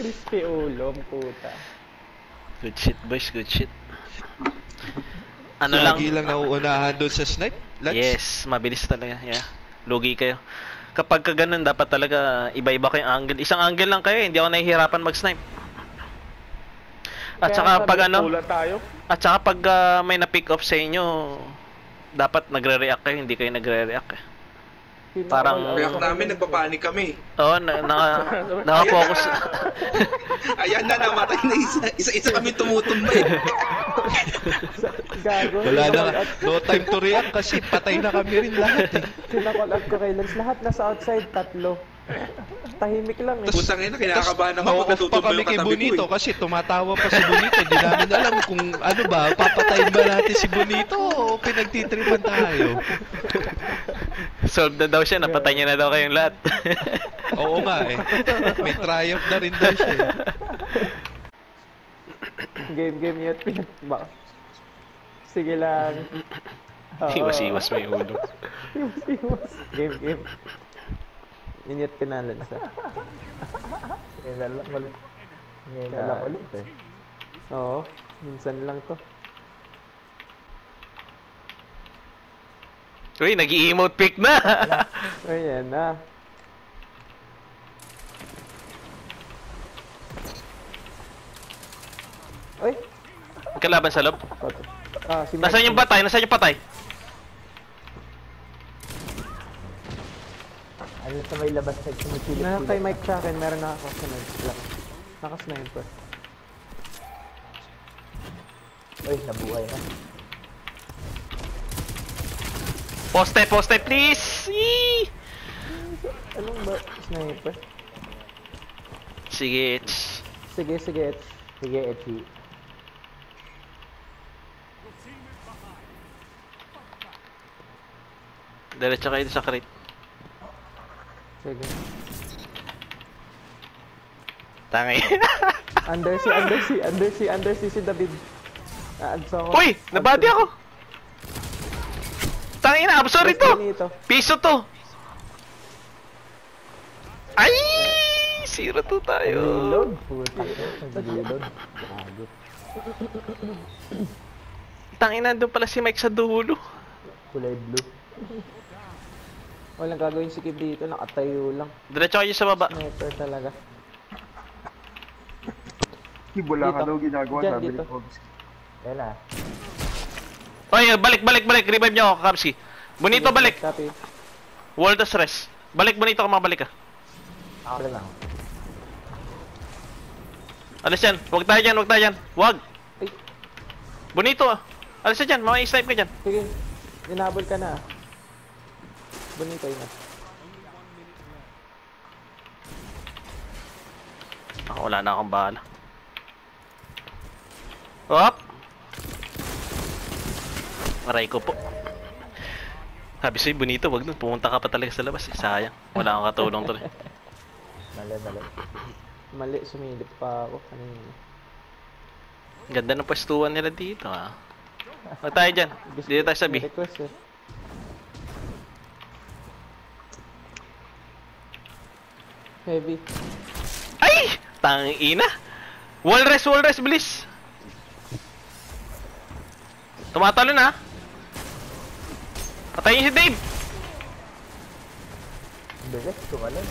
Crispy ulo, puta. Good shit, boys. Good shit. Ano lang? Lagi lang nauunahan doon sa snipe? Lats? Yes, mabilis talaga. Yeah. Lugi kayo. Kapag ka ganun, dapat talaga iba-iba kayong angle. Isang angle lang kayo, hindi ako nahihirapan mag-snipe. At Kaya saka pag ano, tayo. at saka pag ah, may na-pick off sa inyo, dapat nagre-react kayo, hindi kayo nagre-react eh. Parang- Kaya namin, nagpapanik kami. Oo, na, na, naka-focus. Ayan na, namatay na isa. Isa-isa kami tumutumba eh. Gago. Wala na, no time to react kasi patay na kami rin lahat eh. Sinakol out ko kay Lance. Lahat nasa outside, tatlo. Tahimik lang eh. Putang ina, kinakabahan ako pag natutumba kami yung kay katabi ko Bonito eh. kasi tumatawa pa si Bonito. Di namin alam kung ano ba, papatayin ba natin si Bonito o pinagtitripan tayo. Solve na daw siya, napatay niya na daw kayong lahat. Oo nga eh. May triumph na rin daw siya. eh. Game, game, mute. Ba? Sige lang. Oo. Iwas-iwas yung ulo. Iwas, iwas. Game, game. Inyat pinalan sa. Ngayon lang ulit. Ngayon lang ulit eh. Oo, minsan lang to. Uy, nag-emote pick na! Ayan na. Uy! Kalaban sa loob. Ah, si Nasaan yung patay? Nasaan yung patay? Ano sa may labas na sumisilip Na kay Mike sa akin, meron nakakasunod. Lang. Nakasniper. Uy, nabuhay na. Poste, poste, please! Yee! Anong ba? Sniper? Sige, tss. Sige, sige. Ets. Sige, Echi. Diretso kayo sa crate. Sige. Tangay. Under si, under si, under si, under si, si David. Ako. Uy! Nabody ako! Tangay na, absorb Sorry ito! Piso to! Ay! Zero to tayo. Reload. Puta. Nag-reload. Gago. Tangay na, doon pala si Mike sa dulo. Kulay blue. Walang gagawin si Kid dito, nakatayo lang. Diretso kayo sa baba. Sniper talaga. Wala ka Dito. daw ginagawa, sabi dito. ni Pogs. Yan na. Oy, balik, balik, balik. Revive niyo ako, Kapsi. Bonito, balik. Copy. World of Stress. Balik, Bonito, kung mabalik ka. Ako na lang. Alis yan. Huwag tayo dyan, huwag tayo dyan. Huwag. Bonito, ah. Alis ka dyan. Mga snipe ka dyan. Sige. Dinabol ka na. Bonito yun ah. Ako, wala na akong bahala. Hop! Aray ko po. Sabi sa'yo, bonito, wag nun. Pumunta ka pa talaga sa labas. Eh. Sayang. Wala akong katulong tuloy. Mali, mali. Mali, sumilip pa ako kanina. Ganda ng pwestuhan nila dito, ha. Huwag tayo dyan. Dito tayo sa B. Request eh. Heavy. Ay! Tang ina! Wall rest, wall rest, bilis! Tumatalo na. Patayin si Dave! Bilis, tumalon.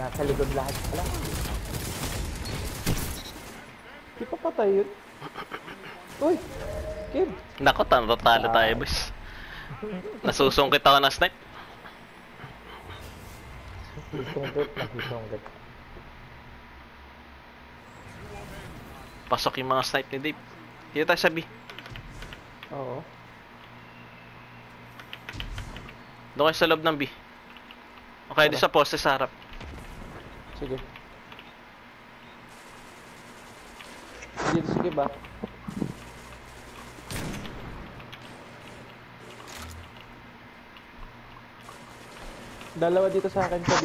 Nasa likod lahat pala. Di pa patay yun. Uy! Kid! Nako, talo talo tayo, boys. Nasusungkit ako ng snipe. Isungkit, nakisungkit. Pasok yung mga snipe ni Dave. Dito tayo sa B. Oo. Doon kayo sa loob ng B. Okay, di sa poste sa harap. Sige. Dito, sige ba? Dalawa dito sa akin sa B.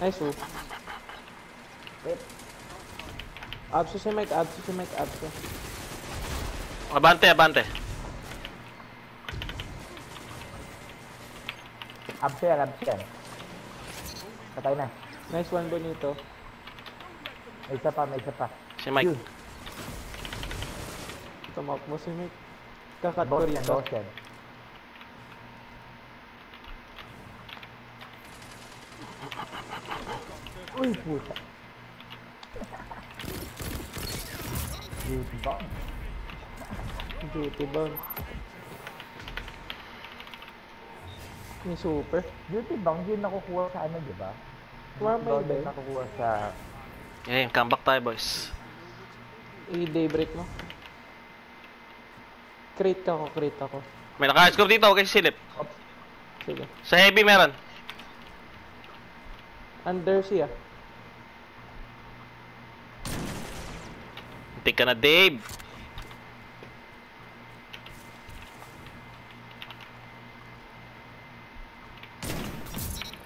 Nice oh. Wait. Abso si Mike, abso si Mike, abso. Abante, abante. Abs yan, abs yan. Patay na. Nice one, Bonito. May isa pa, may isa pa. Si Mike. Yun. Tumak mo si Mike. Kakat ko Boss yan, rito. boss yan. Uy, puta. Duty bomb. Duty bomb. May super. Duty bomb, yun nakukuha sa ano, di ba? Wala may yun? nakukuha sa... Ngayon, comeback tayo, boys. I-daybreak mo. Crate ako, crate ako. May naka-score dito, okay si Silip. Sige. Sa heavy meron. Undersea ah. Tik ka na, Dave.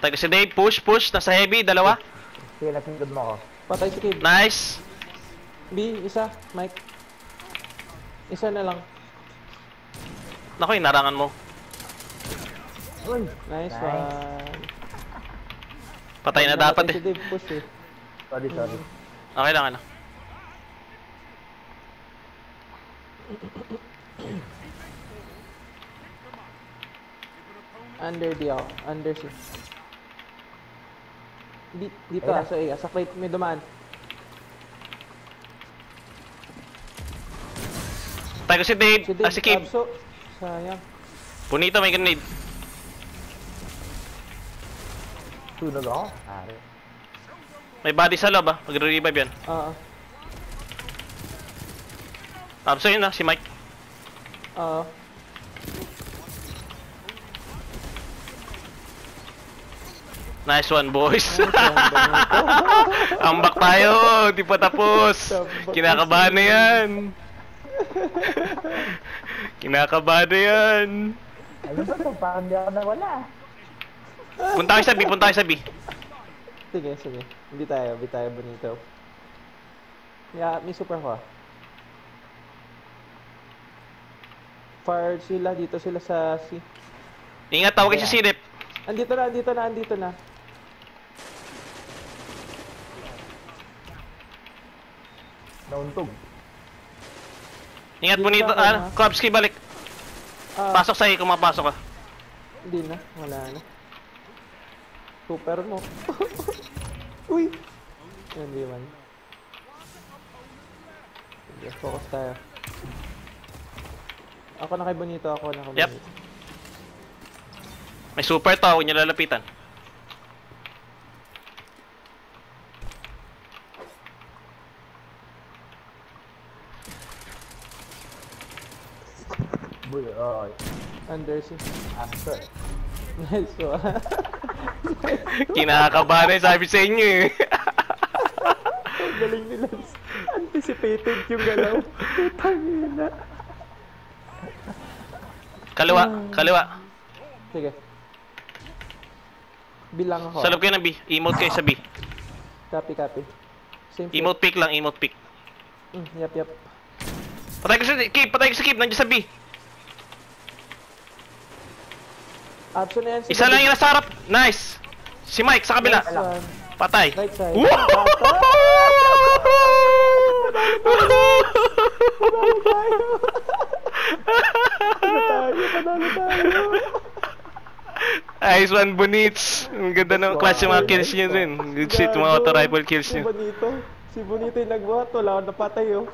Tayo si Dave, push, push. Nasa heavy, dalawa. Sige, nasingkod mo ako. Patay si Kid. Nice. B, isa. Mike. Isa na lang. Naku, inarangan mo. Uy! Nice, Nice. one. Patay na dapat Si eh. Dave, push eh. Sorry, sorry. Okay lang, ano. Under D ako. Under C. Di, dito ah, na. sa A. Sa crate may dumaan. Tayo si Dave, Si Dave, ah, si Kib. Abso. Sayang. Punito, may grenade. Sunog ako. Pare. May body sa loob ah. Magre-revive yan. Oo. Abso yun ah, si Mike. Oo. Nice one, boys. Bonito. Ambak tayo, di pa tapos. Kinakabahan na yan. Kinakabahan na yan. Ano ba to? Parang di ako nawala. Punta kayo sa B, punta kayo sa B. Sige, sige. Hindi tayo, hindi tayo bonito. Yeah, may super ko ah. Far sila, dito sila sa C. Ingat, tawag kayo sa silip. Andito na, andito na, andito na. Nauntog. Ingat bonito. ako, Ah, ha? Krabski, balik. Ah, Pasok sa'yo kung mapasok ka. Hindi na, wala na. Super mo. Uy! Hindi man. Sige, focus tayo. Ako na kay Bonito, ako na kay Yep. Bonito. May super to, huwag niyo lalapitan. Buy, oh, Undersea. after. Nice one. Na yung sabi sa inyo eh. Ang galing nila. Anticipated yung galaw. Putangina. kaliwa, kaliwa. Sige. Bilang ako. Sa loob kayo ng B. Emote kayo sa B. Copy, copy. Same. Emote pick lang, emote pick. Mm, yep, yep. Patay ko sa Kip, patay ko sa Kip, nandiyan sa B. Option na yan. Isa lang yung nasa harap. Nice. Si Mike sa kabila. Nice one. Patay. Right side. Panalo tayo. Nice one, Bonits. Ang ganda ng klase mga kills niyo dun. Good shit, mga auto rifle kills Si niyo. Bonito. Si Bonito yung nagbuhat. Wala akong napatay oh.